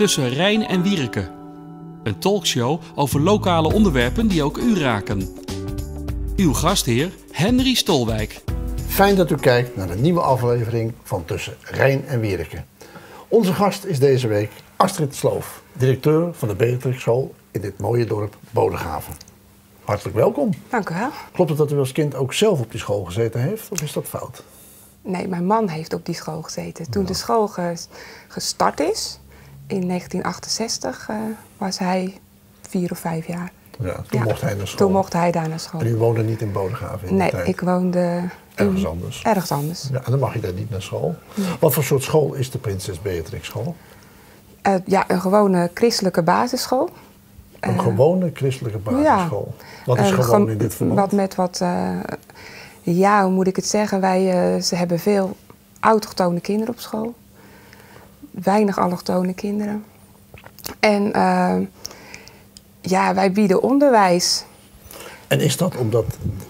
Tussen Rijn en Wierike. Een talkshow over lokale onderwerpen die ook u raken. Uw gastheer Henry Stolwijk. Fijn dat u kijkt naar een nieuwe aflevering van Tussen Rijn en Wierike. Onze gast is deze week Astrid Sloof, directeur van de Beatrix School in dit mooie dorp Bodegraven. Hartelijk welkom. Dank u wel. Klopt het dat u als kind ook zelf op die school gezeten heeft of is dat fout? Nee, mijn man heeft op die school gezeten. Toen de school ges- gestart is, in 1968, eh, was hij vier of vijf jaar. Ja, toen Ja. mocht hij naar school. Toen mocht hij daar naar school. En u woonde niet in Bodegraven in die Nee, ik woonde Ergens in- anders. Ergens anders. Ja, en dan mag je daar niet naar school. Wat voor soort school is de Prinses Beatrix School? Eh, ja, een gewone christelijke basisschool. Een Eh, gewone christelijke basisschool. Wat is gewoon in dit verband? Wat met wat, ja, hoe moet ik het zeggen? Wij, ze hebben veel autochtone kinderen op school. Weinig allochtone kinderen. En eh, ja, wij bieden onderwijs. En is dat omdat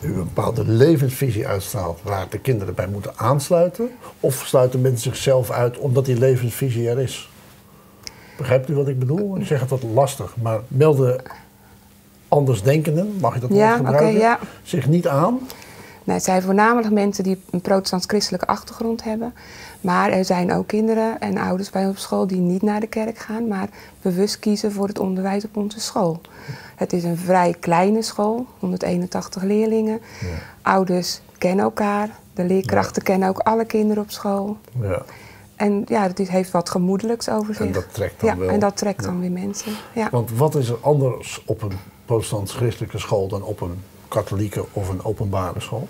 u een bepaalde levensvisie uitstraalt waar de kinderen bij moeten aansluiten? Of sluiten mensen zichzelf uit omdat die levensvisie er is? Begrijpt u wat ik bedoel? Ik zeg het wat lastig, maar melden andersdenkenden, mag je dat Ja, gebruiken, ja. zich niet aan? Nou, het zijn voornamelijk mensen die een protestants-christelijke achtergrond hebben. Maar er zijn ook kinderen en ouders bij ons op school die niet naar de kerk gaan, maar bewust kiezen voor het onderwijs op onze school. Het is een vrij kleine school, 181 leerlingen. Ouders kennen elkaar, de leerkrachten kennen ook alle kinderen op school. Ja. En ja, het heeft wat gemoedelijks over zich. En dat trekt dan ja, wel. En dat trekt dan weer mensen. Ja. Want wat is er anders op een protestants-christelijke school dan op een katholieke of een openbare school?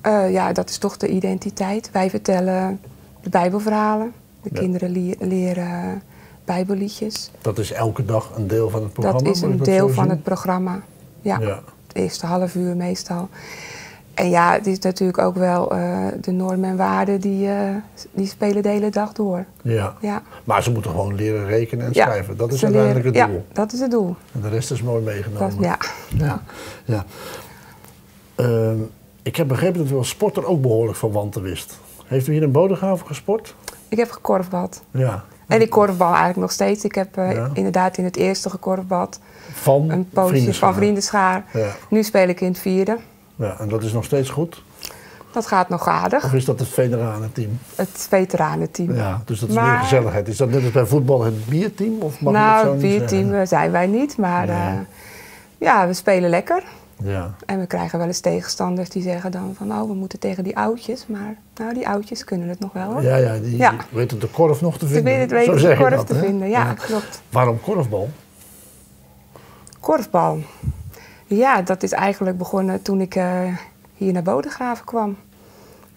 Eh, ja, dat is toch de identiteit. Wij vertellen de Bijbelverhalen. De Ja. kinderen le- leren Bijbelliedjes. Dat is elke dag een deel van het programma? dat is een deel van het programma. Ja, Ja. het eerste half uur meestal. En ja, het is natuurlijk ook wel eh, de normen en waarden die, eh, die spelen de hele dag door. Ja. Ja. Maar ze moeten gewoon leren rekenen en Ja, schrijven. Dat is ze uiteindelijk het doel. Ja, dat is het doel. En de rest is mooi meegenomen. Dat, ja. ja. ja. Ehm, ik heb begrepen dat u als sporter ook behoorlijk van wanten wist. Heeft u hier in Bodegraven gesport? Ik heb gekorfbald. Ja. En ik korfbal eigenlijk nog steeds. Ik heb eh, Ja. inderdaad in het eerste gekorfbald. Van Een poosje van vriendenschaar. Ja. Nu speel ik in het vierde. Ja. En dat is nog steeds goed? Dat gaat nog aardig. Of is dat het veteranenteam? Het veteranenteam. Ja, dus dat is meer Maar- gezelligheid. Is dat net als bij voetbal het bierteam? Of mag nou, zo het niet bierteam zeggen? eh, zijn wij niet, maar Nee. eh, ja, we spelen lekker. Ja. En we krijgen wel eens tegenstanders die zeggen dan van, oh, we moeten tegen die oudjes. Maar nou, die oudjes kunnen het nog wel. hoor. Ja, ja, die Ja. weten de korf nog te Ze vinden. Zo weten de korf dat, te hè? vinden. Ja, klopt. Waarom korfbal? Korfbal. Ja, dat is eigenlijk begonnen toen ik eh, hier naar Bodegraven kwam.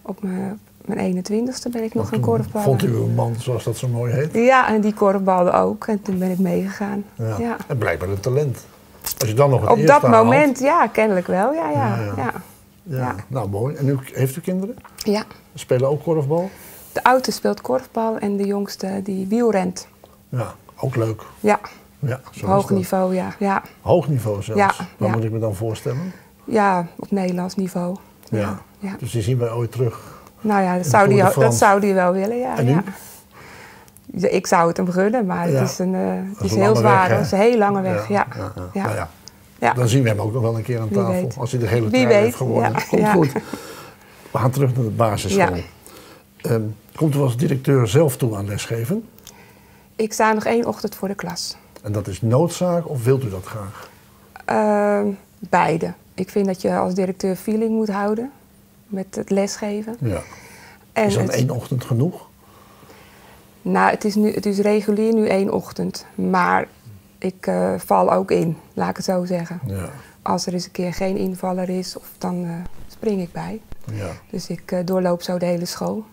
Op mijn, mijn 21ste ben ik nog gaan Toen korfballen. Vond u een man, zoals dat zo mooi heet? Ja, en die korfbalde ook. En toen ben ik meegegaan. Ja. Ja. En blijkbaar een talent. Als je dan nog het Op dat moment, ja, kennelijk wel. Ja, ja, Ja, ja. ja. Ja. Ja. Nou, mooi. En u, heeft u kinderen? ja. Spelen ook korfbal? De oudste speelt korfbal en de jongste die wielrent. Ja, ook leuk. Ja, Ja, zo hoog dat. niveau, ja. Ja, Hoog niveau zelfs. Ja, Wat ja. moet ik me dan voorstellen? ja op Nederlands niveau. Ja. ja. Dus die zien wij ooit terug. Nou ja, dat zou, die, dat zou die wel willen, ja. En ja. Ik zou het hem gunnen, maar het is, een, eh, het Dat is heel zwaar. weg? Het is een heel lange weg, ja. ja, ja. Ja. Nou ja, Ja. Dan zien we hem ook nog wel een keer aan Wie tafel. weet. Als hij de hele weet, heeft gewonnen. Komt goed. We gaan terug naar de basisschool. Ehm, komt u als directeur zelf toe aan lesgeven? Ik sta nog één ochtend voor de klas. En dat is noodzaak of wilt u dat graag? Ehm, beide. Ik vind dat je als directeur feeling moet houden met het lesgeven. Ja. En is dan het- één ochtend genoeg? Nou, het is, nu, het is regulier nu één ochtend. Maar ik eh, val ook in, laat ik het zo zeggen. Ja. Als er eens een keer geen invaller is, of dan eh, spring ik bij. ja. Dus ik eh, doorloop zo de hele school.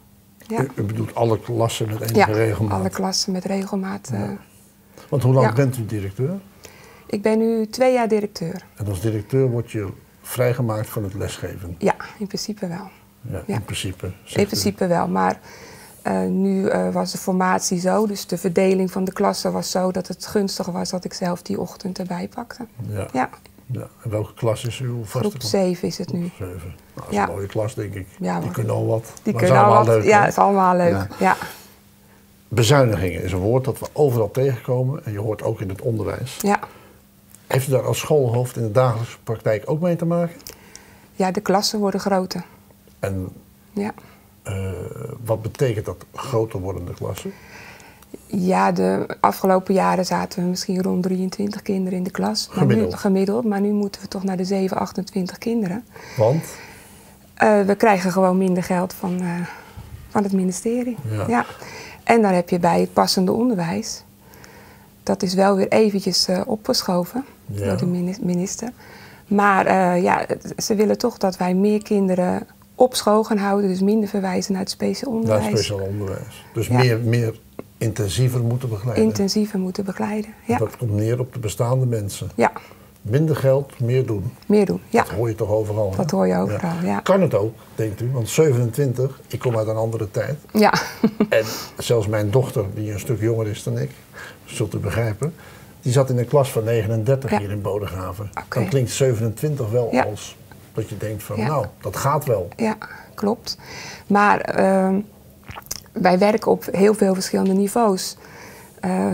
Ja, U, u bedoelt alle klassen met enige ja regelmaat? alle klassen met regelmaat. Want hoe lang Ja. bent u directeur? Ik ben nu twee jaar directeur. En als directeur word je vrijgemaakt van het lesgeven? Ja, in principe wel. Ja, Ja. in principe. In u. principe wel, maar eh, nu eh, was de formatie zo, dus de verdeling van de klassen was zo dat het gunstiger was dat ik zelf die ochtend erbij pakte. Ja. Ja, ja. En welke klas is uw vaste groep klas? 7 is het nu. Zeven. Nou, dat is Ja. een mooie klas, denk ik. Ja, Die kunnen al wat. Die Maar kunnen het is al allemaal wat. leuk, ja, het is allemaal leuk. Ja. Bezuinigingen is een woord dat we overal tegenkomen en je hoort ook in het onderwijs. Ja. Heeft u daar als schoolhoofd in de dagelijkse praktijk ook mee te maken? ja, de klassen worden groter. En Ja. eh, wat betekent dat groter wordende klassen? Ja, de afgelopen jaren zaten we misschien rond 23 kinderen in de klas. Maar Gemiddeld. Nu, gemiddeld. Maar nu moeten we toch naar de 7, 28 kinderen. Want Eh, we krijgen gewoon minder geld van, eh, van het ministerie. Ja. En daar heb je bij het passende onderwijs. Dat is wel weer eventjes eh, opgeschoven Ja. door de mini- minister. Maar eh, ja, ze willen toch dat wij meer kinderen op school gaan houden. Dus minder verwijzen naar het speciaal naar onderwijs. speciaal onderwijs. Dus Ja. meer, meer intensiever moeten begeleiden. Intensiever moeten begeleiden. Ja, Dat komt neer op de bestaande mensen. ja Minder geld, meer doen. meer doen. Ja. Dat hoor je toch overal? hè? Dat hoor je overal, ja. Kan het ook, denkt u? Want 27, ik kom uit een andere tijd. ja. En zelfs mijn dochter, die een stuk jonger is dan ik, zult u begrijpen, die zat in een klas van 39 Ja. hier in Bodegraven. Dan klinkt 27 wel Ja. als dat je denkt van, nou, dat gaat wel. Ja, klopt. Maar ehm, wij werken op heel veel verschillende niveaus. Eh,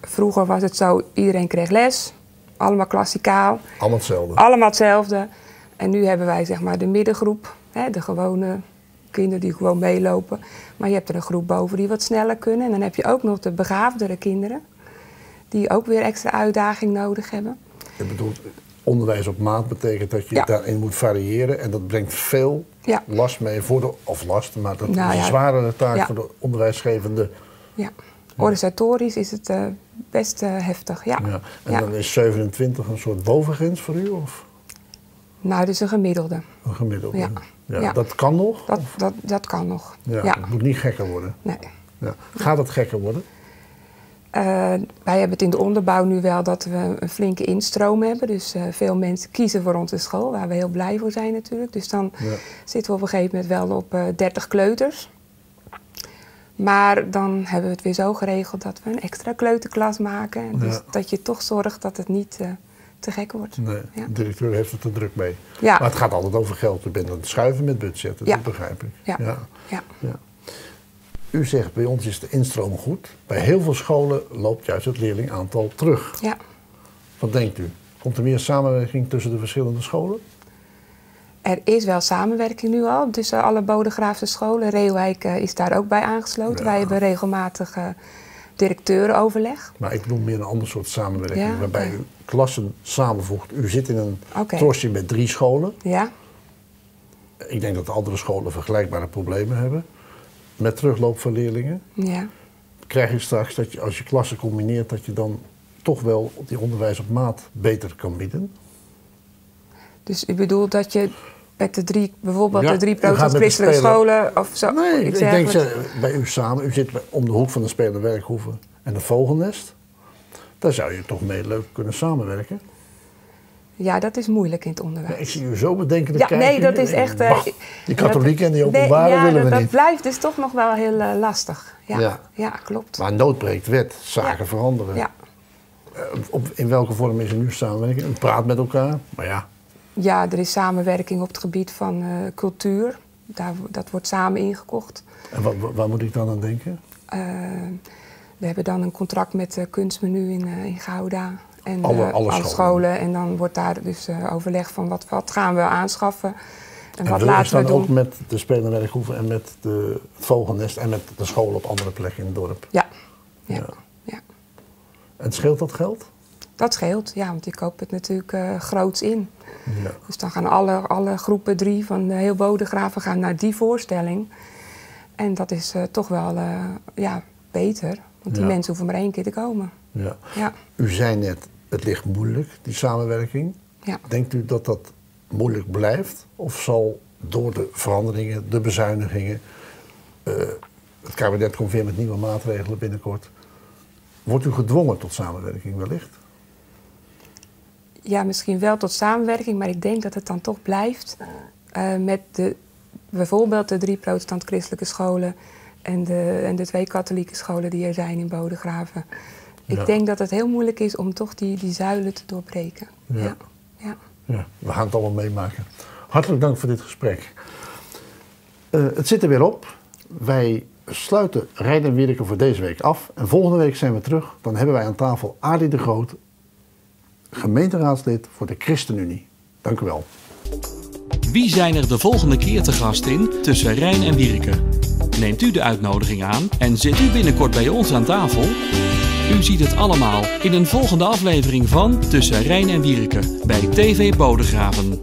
vroeger was het zo, iedereen kreeg les, allemaal klassikaal, Allemaal hetzelfde. allemaal hetzelfde. En nu hebben wij zeg maar de middengroep, hè, de gewone kinderen die gewoon meelopen. Maar je hebt er een groep boven die wat sneller kunnen. En dan heb je ook nog de begaafdere kinderen, die ook weer extra uitdaging nodig hebben. Je bedoelt, onderwijs op maat betekent dat je Ja. daarin moet variëren. En dat brengt veel Ja. last mee voor de, of last, maar dat Nou is een ja. zwaardere taak voor de onderwijsgevende. Ja. Organisatorisch is het eh, best eh, heftig, ja. Ja. En Ja. dan is 27 een soort bovengrens voor u of Nou, dus een gemiddelde. een gemiddelde? Ja. Ja. Dat kan nog? Dat, dat, dat kan nog. ja. Het moet niet gekker worden. Nee. Ja. Gaat het gekker worden? Eh, wij hebben het in de onderbouw nu wel dat we een flinke instroom hebben. Dus veel mensen kiezen voor onze school, waar we heel blij voor zijn natuurlijk. Dus dan Ja. zitten we op een gegeven moment wel op eh 30 kleuters. Maar dan hebben we het weer zo geregeld dat we een extra kleuterklas maken. En Dus Ja. dat je toch zorgt dat het niet eh, te gek wordt. Nee, Ja. de directeur heeft het er druk mee. Ja. Maar het gaat altijd over geld. U bent aan het schuiven met budgetten, dat begrijp ik. Ja. Ja. Ja. Ja. U zegt bij ons is de instroom goed. Bij heel veel scholen loopt juist het leerlingaantal terug. ja. Wat denkt u? Komt er meer samenwerking tussen de verschillende scholen? Er is wel samenwerking nu al tussen alle Bodegraafse scholen. Reeuwijk eh, is daar ook bij aangesloten. Ja. Wij hebben regelmatig eh, directeurenoverleg. Maar ik bedoel meer een ander soort samenwerking. Ja, waarbij u klassen samenvoegt. U zit in een trosje met drie scholen. Ja, Ik denk dat andere scholen vergelijkbare problemen hebben. Met terugloop van leerlingen. ja. Krijg je straks dat je als je klassen combineert, dat je dan toch wel die onderwijs op maat beter kan bieden? Dus u bedoelt dat je met de drie, bijvoorbeeld Ja, de drie de speler- scholen of zo. Nee, ik, denk ze- bij u samen, u zit om de hoek van de Speler Werkhoeve en de Vogelnest. Daar zou je toch mee leuk kunnen samenwerken. Ja, dat is moeilijk in het onderwijs. ik zie u zo bedenkelijk Ja, kijken. nee, dat is echt... eh, Bah, die katholieken en die openbare nee, ja, willen we dat, niet. Dat blijft dus toch nog wel heel eh, lastig. Ja, Ja. ja. klopt. Maar nood breekt wet, zaken veranderen. Ja. Eh, Op, in welke vorm is er nu samenwerking? Een praat met elkaar, maar ja. Ja, er is samenwerking op het gebied van eh, cultuur. Daar, dat wordt samen ingekocht. En wat, waar moet ik dan aan denken? Eh, we hebben dan een contract met uh, Kunstmenu in, eh, in Gouda. En Alle- alle scholen. En dan wordt daar dus overleg van wat, wat gaan we aanschaffen. En, En wat laten we dan doen. ook met de Speler Werkhoeve en met de, het Vogelnest en met de scholen op andere plekken in het dorp? Ja. Ja. Ja. ja. En scheelt dat geld? Dat scheelt. Ja, want je koopt het natuurlijk eh, groots in. Ja. Dus dan gaan alle, alle groepen drie van de heel Bodegraven gaan naar die voorstelling. En dat is eh, toch wel eh, ja, beter. Want die Ja. mensen hoeven maar één keer te komen. Ja. Ja. U zei net, het ligt moeilijk, die samenwerking. Ja. Denkt u dat dat moeilijk blijft? Of zal door de veranderingen, de bezuinigingen, het kabinet komt weer met nieuwe maatregelen binnenkort. Wordt u gedwongen tot samenwerking wellicht? Ja, misschien wel tot samenwerking, maar ik denk dat het dan toch blijft eh, met de, bijvoorbeeld de drie protestant-christelijke scholen en de, en de twee katholieke scholen die er zijn in Bodegraven. Ik Ja. denk dat het heel moeilijk is om toch die, die zuilen te doorbreken. Ja. Ja. Ja. Ja, we gaan het allemaal meemaken. Hartelijk dank voor dit gesprek. Eh, het zit er weer op. Wij sluiten Rijn en Wierike voor deze week af. En volgende week zijn we terug. Dan hebben wij aan tafel Arie de Groot, gemeenteraadslid voor de ChristenUnie. Dank u wel. Wie zijn er de volgende keer te gast in tussen Rijn en Wierike? Neemt u de uitnodiging aan en zit u binnenkort bij ons aan tafel? U ziet het allemaal in een volgende aflevering van Tussen Rijn en Wierike bij TV Bodegraven.